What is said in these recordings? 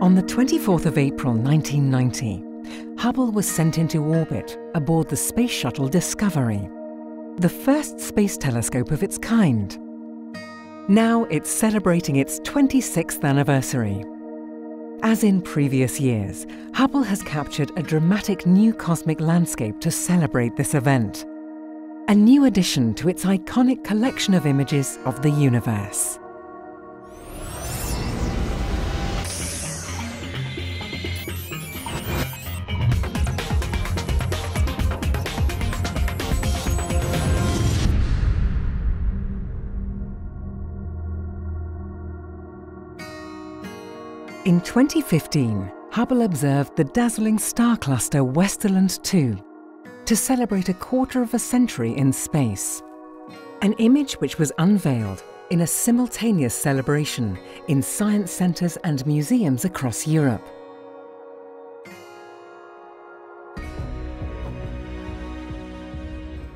On the 24th of April 1990, Hubble was sent into orbit aboard the Space Shuttle Discovery, the first space telescope of its kind. Now it's celebrating its 26th anniversary. As in previous years, Hubble has captured a dramatic new cosmic landscape to celebrate this event. A new addition to its iconic collection of images of the universe. In 2015, Hubble observed the dazzling star cluster Westerlund 2 to celebrate a quarter of a century in space. An image which was unveiled in a simultaneous celebration in science centres and museums across Europe.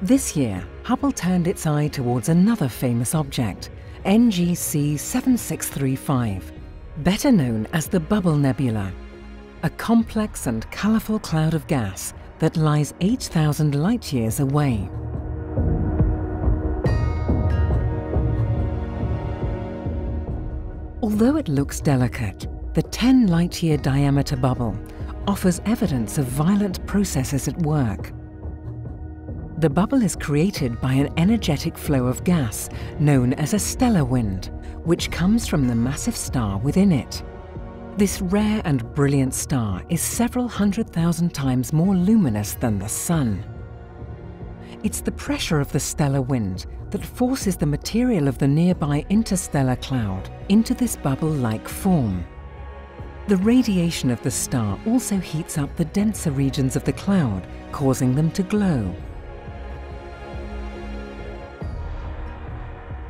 This year, Hubble turned its eye towards another famous object, NGC 7635, better known as the Bubble Nebula, a complex and colourful cloud of gas that lies 8,000 light-years away. Although it looks delicate, the 10 light-year diameter bubble offers evidence of violent processes at work. The bubble is created by an energetic flow of gas known as a stellar wind, which comes from the massive star within it. This rare and brilliant star is several hundred thousand times more luminous than the Sun. It's the pressure of the stellar wind that forces the material of the nearby interstellar cloud into this bubble-like form. The radiation of the star also heats up the denser regions of the cloud, causing them to glow.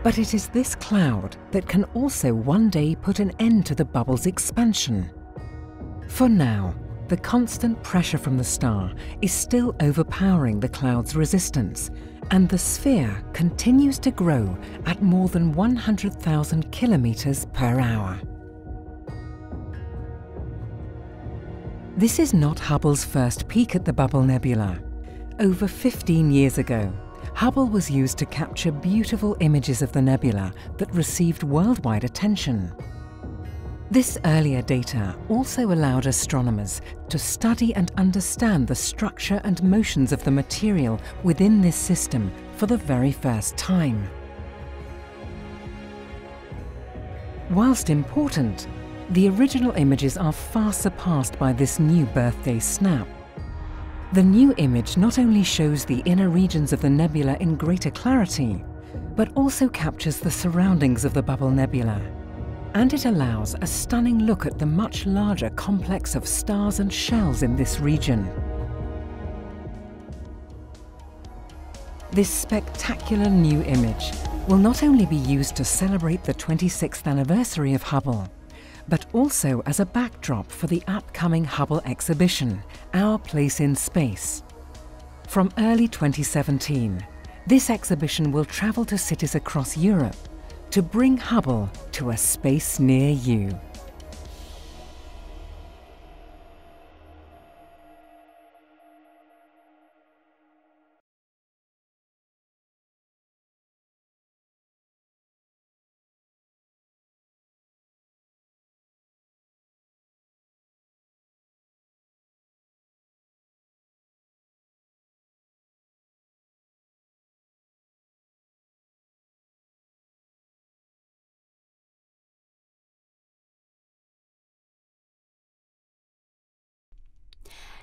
But it is this cloud that can also one day put an end to the bubble's expansion. For now, the constant pressure from the star is still overpowering the cloud's resistance, and the sphere continues to grow at more than 100,000 kilometers per hour. This is not Hubble's first peek at the Bubble Nebula. Over 15 years ago, Hubble was used to capture beautiful images of the nebula that received worldwide attention. This earlier data also allowed astronomers to study and understand the structure and motions of the material within this system for the very first time. Whilst important, the original images are far surpassed by this new birthday snap. The new image not only shows the inner regions of the nebula in greater clarity, but also captures the surroundings of the bubble nebula. And it allows a stunning look at the much larger complex of stars and shells in this region. This spectacular new image will not only be used to celebrate the 26th anniversary of Hubble, but also as a backdrop for the upcoming Hubble exhibition, Our Place in Space. From early 2017, this exhibition will travel to cities across Europe to bring Hubble to a space near you.